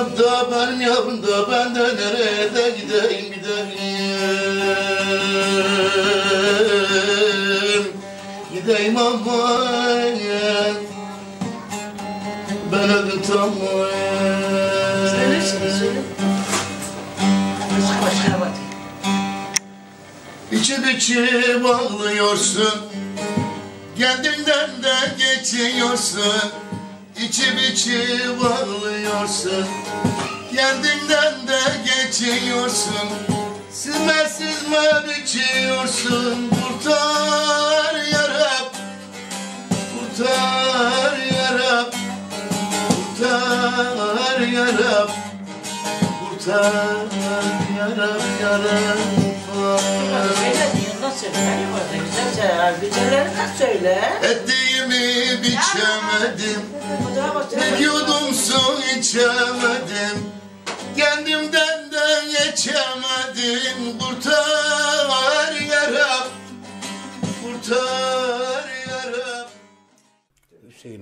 olup da benim yavrum da ben de nereye de gideyim? Gideyim Gideyim aman Ben öldüm tamam Söyle. Şimdi söyle. İçip içip ağlıyorsun Kendinden de geçiyorsun. İçip içip ağlıyorsun Kendinden de geçiyorsun. Süzme süzme biçiyorsun? Kurtar yarab Kurtar yarab Kurtar yarab Kurtar yarab yarab. Söyle yanından söyle. Ettiğimi biçemedim. Bir içemedim Kendimden de geçemedim. Kurtar yarab Kurtar yarab. Hüseyin